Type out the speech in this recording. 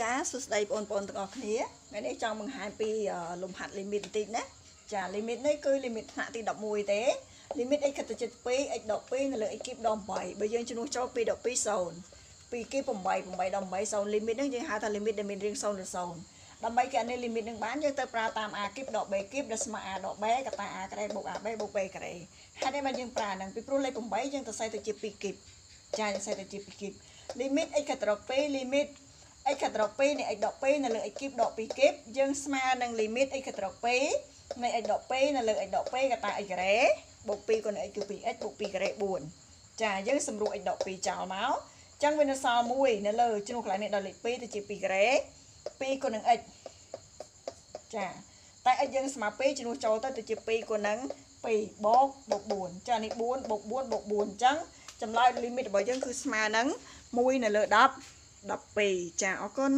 ចាសួស្តីបងប្អូនទាំងអស់គ្នាថ្ងៃនេះចង់បង្ហាញពីអឺលំហាត់ limit បន្តិចណាចា limit នេះគឺ limit ថ្នាក់ទី11ទេ limit x ខិតទៅជិត2 x ដក2នៅលើ x គីបដក8បើយើងជំនួសចូល2ដក2 0 2គីប8 8ដក8 0 limit ហ្នឹងយើងហៅថា limit ដែលមានរាង0ឬ0ដើម្បីកណនី limit នឹងបានយើងទៅប្រើតាម a គីបដក b គីបដែលស្មើ a ដក b កតា a ក្រេបូក ab បូក b ក្រេហេតុអីបានយើងប្រើហ្នឹងពីព្រោះលេខ8យើងទៅសេទៅជា2គីបចាយើងសេទៅជា2គីប limit x ខិតទៅ2 limit x ខិតទៅ2នៃ x ដក2នៅលើ x គីបដក2គីបយើងស្មើនឹង limit x ខិតទៅ2នៃ x ដក2នៅលើ x ដក2កតា x ការ៉េបូក2គុណ x គឺ 2x បូក2ការ៉េ4ចាយើងសម្រួល x ដក2ចោលមកអញ្ចឹងវានៅសល់1នៅលើជំនួសកន្លែងនេះដល់លេខ2ទៅជា2ការ៉េ2គុណនឹង x ចាតែ x យើងស្មើ2ជំនួសចូលទៅទៅជា2គុណនឹង2បូកបូក4ចានេះ4បូក4បូក4អញ្ចឹងចម្លើយ limit របស់យើងគឺស្មើនឹង1នៅលើ10 12ចាអរគុណ